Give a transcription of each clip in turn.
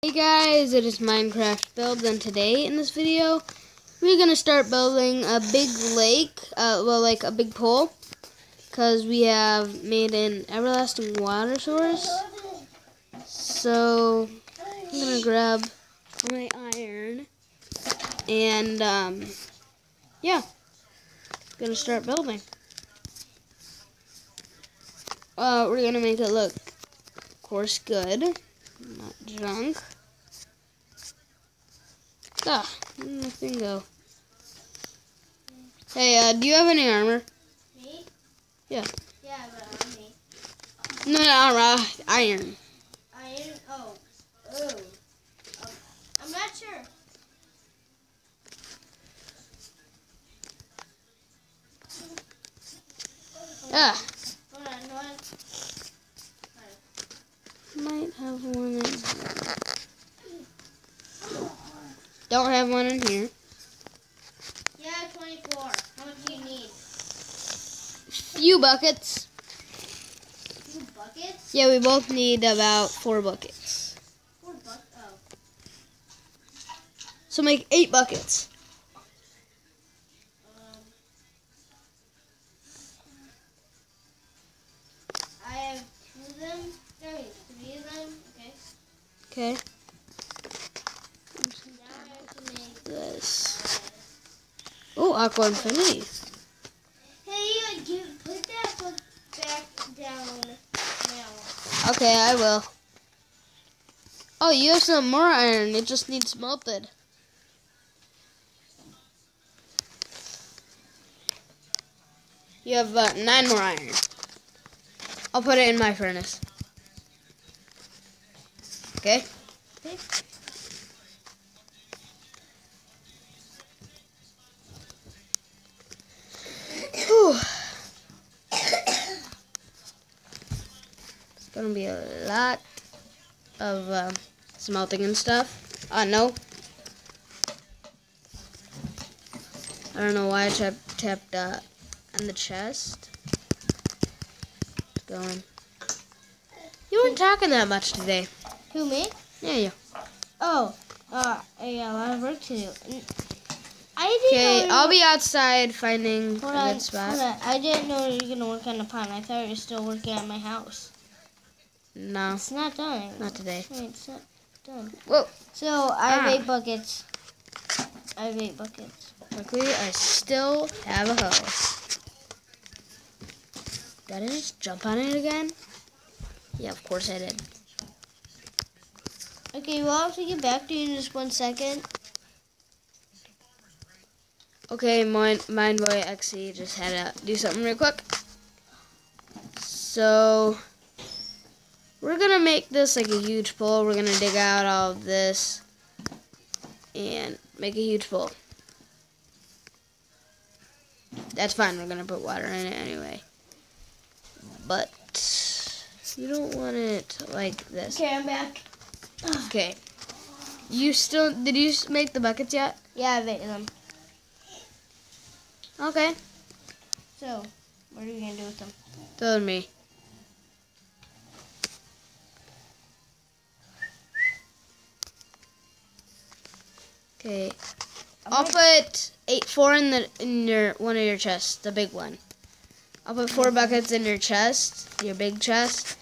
Hey guys, it is Minecraft Builds, and today in this video, we're gonna start building a big lake, uh, well, like a big pool, because we have made an everlasting water source. So, I'm gonna grab my iron, and, um, yeah, gonna start building. Uh, we're gonna make it look, of course, good not junk. Ah, nothing go. Hey, uh, do you have any armor? Me? Yeah. Yeah, but on me. No, no, armor, iron. Iron? Oh. Oh. oh. I'm not sure. Ah, Hold on, hold on. Might have one in here. Don't have one in here. Yeah, 24. How much do you need? Few buckets. Two buckets? Yeah, we both need about four buckets. Four buckets? Oh. So make eight buckets. Okay. Now I have to make This. Oh, Aqua Infinity. Hey, you put that book back down now. Okay, I will. Oh, you have some more iron. It just needs melted. You have uh, nine more iron. I'll put it in my furnace. Okay? It's gonna be a lot of uh, smelting and stuff. Uh, no. I don't know why I tapped, tapped uh, on the chest. It's going. You weren't talking that much today. Who, me? Yeah, you. Oh, uh, I got a lot of work to do. N- I didn't Okay, I'll be outside finding Hold a on, good spot. I didn't know you were gonna work on the pond. I thought you were still working at my house. No, It's not done. not today. It's not done. Whoa. So I have Ah. eight buckets. I have eight buckets. Luckily, I still have a hose. Did I just jump on it again? Yeah, of course I did. Okay, we'll have to get back to you in just one second. Okay, mine, Mind Boy XE just had to do something real quick. So, we're gonna make this like a huge pool. We're gonna dig out all of this and make a huge pool. That's fine, we're gonna put water in it anyway. But, you don't want it like this. Okay, I'm back. Okay. You still, did you make the buckets yet? Yeah, I eight them. Okay. So, what are you gonna do with them? Throw me. Okay. I'm I'll gonna- put eight four in the in your one of your chests, the big one. I'll put four buckets in your chest, your big chest,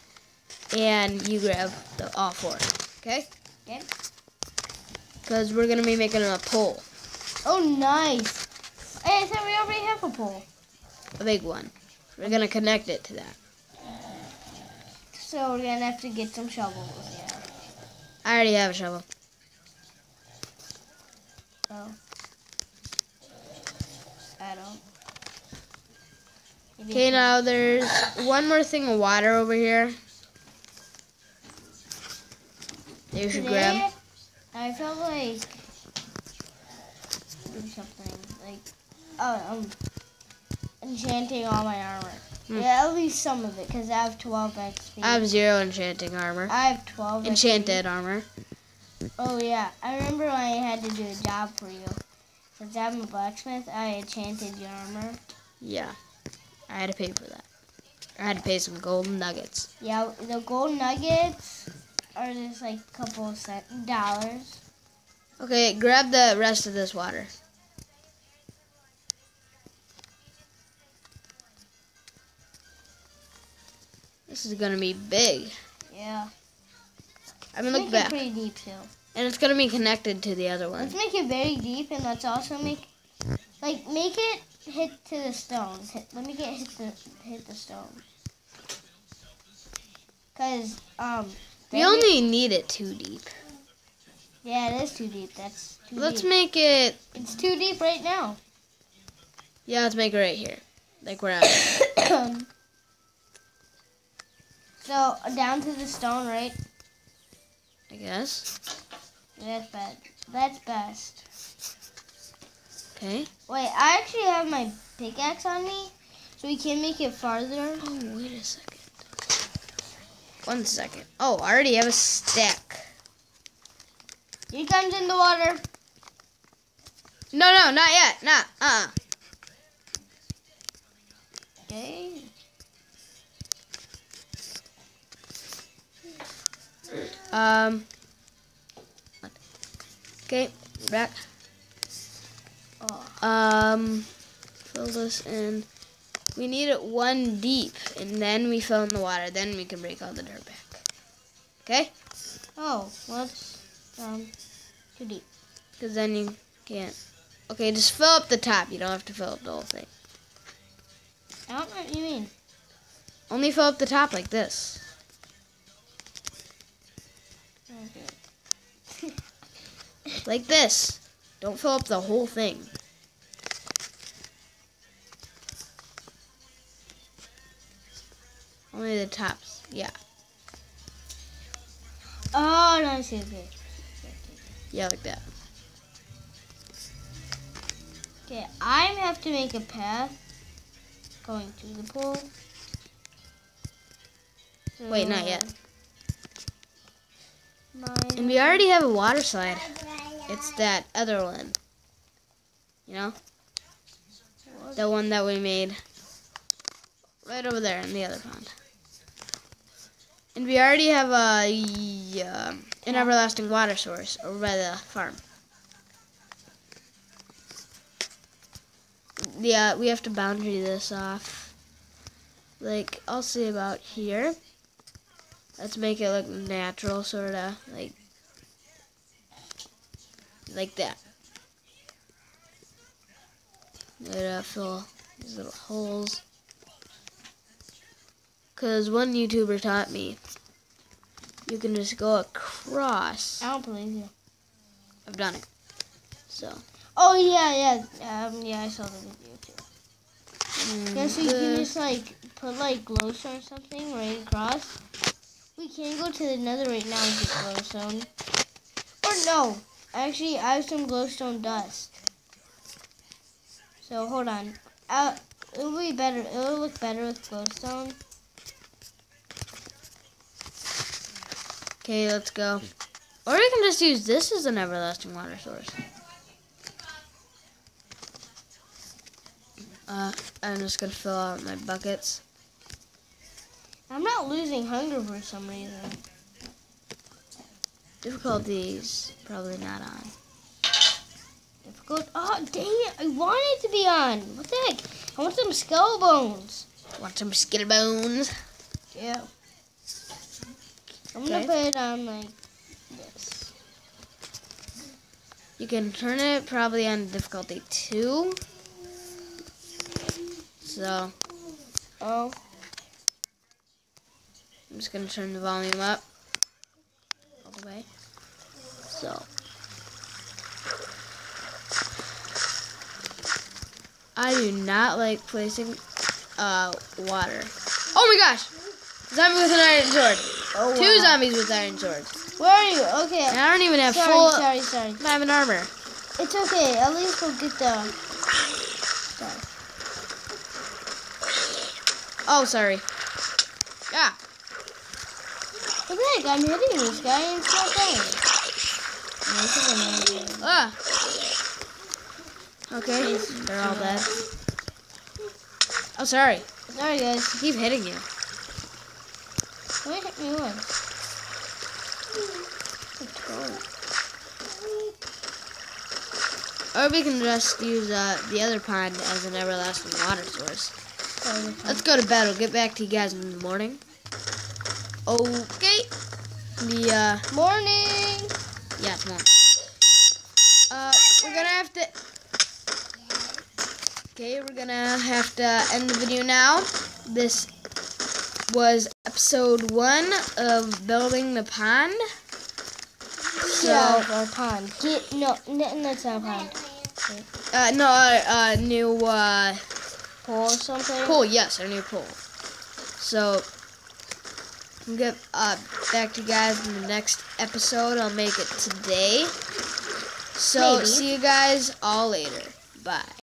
and you grab the all four. Okay? Okay. Because we're gonna be making a pole, Oh, nice. Hey, I thought we already have a pole. a big one. We're gonna connect it to that. So we're gonna have to get some shovels. Yeah. I already have a shovel. Oh. I don't. Okay, now there's one more thing of water over here. That You should grab. Today, I felt like doing something like oh, um, enchanting all my armor. Hmm. Yeah, at least some of it, because I have 12 XP. I have zero enchanting armor. I have 12 XP. Enchanted armor. Oh yeah, I remember when I had to do a job for you. Since I'm a blacksmith, I enchanted your armor. Yeah. I had to pay for that. I had to pay some golden nuggets. Yeah, the gold nuggets or just like a couple of cent dollars. Okay, grab the rest of this water. This is gonna be big. Yeah. I mean, look back, pretty deep too. and it's gonna be connected to the other one. Let's make it very deep, and let's also make, like, make it hit to the stones. Hit, let me get hit the hit the stones. Cause um. We only need it too deep. Yeah, it is too deep. That's too Let's deep. make it. it's too deep right now. Yeah, let's make it right here, like we're at. so down to the stone, right? I guess. That's bad. That's best. Okay. Wait, I actually have my pickaxe on me, so we can make it farther. Oh, wait a second. One second. Oh, I already have a stack. Here comes in the water. No, no, not yet. Not. Uh. Okay. Um. Okay, back. Oh. Um, fill this in. We need it one deep, and then we fill in the water. Then we can break all the dirt back. Okay? Oh, what's um too deep? Because then you can't. Okay, just fill up the top. You don't have to fill up the whole thing. I don't know what you mean. Only fill up the top like this. Okay. Like this. Don't fill up the whole thing. Only the tops. Yeah. Oh, no, I see. Okay. Yeah, like that. Okay, I have to make a path going to the pool. Wait, not yet. And we already have a water slide. It's that other one. You know? The one that we made right over there in the other pond. And we already have a um, an everlasting water source over by the farm. Yeah, we have to boundary this off. Like, I'll say about here. Let's make it look natural, sort of. Like, like that. Gotta fill these little holes. Because one YouTuber taught me you can just go across. I don't believe you. I've done it. So. Oh yeah, yeah, um, yeah. I saw the video too. Yeah, so you can just like put like glowstone or something right across. We can go to the nether right now and get glowstone. Or no, actually, I have some glowstone dust. So hold on. Uh, it'll be better. It'll look better with glowstone. Okay, let's go. Or we can just use this as an everlasting water source. Uh, I'm just gonna fill out my buckets. I'm not losing hunger for some reason. Difficulties probably not on. Difficult. Oh dang it! I want it to be on. What the heck? I want some skull bones. Want some skittle bones? Yeah. I'm gonna put it on like this. You can turn it probably on difficulty two. So Oh. I'm just gonna turn the volume up all the way. So I do not like placing uh water. Oh my gosh! Zombie with an iron sword. Oh, Two zombies with iron swords. Where are you? Okay. And I don't even have Sorry, full sorry, sorry. an armor. It's okay. At least we'll get the. Sorry. Oh, sorry. Yeah. Heck? I'm hitting this guy and it's not dying. No, this is amazing. Ah. Okay, they're all dead. Oh, sorry. Sorry, guys. I keep hitting you. Why didn't? It's gone. Or we can just use uh, the other pond as an everlasting water source. Let's go to bed. We'll get back to you guys in the morning. Okay. The uh, morning. Yeah, it's morning. Uh, we're gonna have to. Okay, we're gonna have to end the video now. This was episode one of building the pond. So, yeah, our pond. Get, no, that's not a pond. uh, no, uh, uh, new, uh, Pool or something. pool, yes, a new pool. So, we'll get uh, back to you guys in the next episode. I'll make it today. So, Maybe. see you guys all later. Bye.